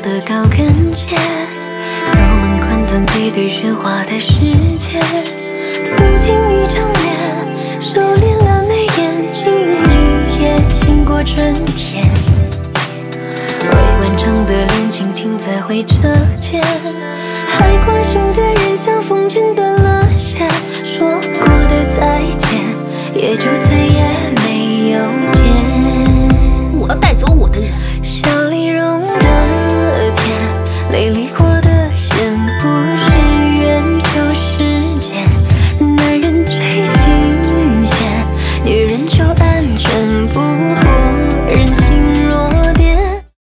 的高跟鞋，锁门宽短背对喧哗的世界，素净一张脸，收敛了眉眼，静一夜，醒过春天。未完成的恋情停在回车键，还关心的人像风筝断了线，说过的再见也就再也没有。没离过。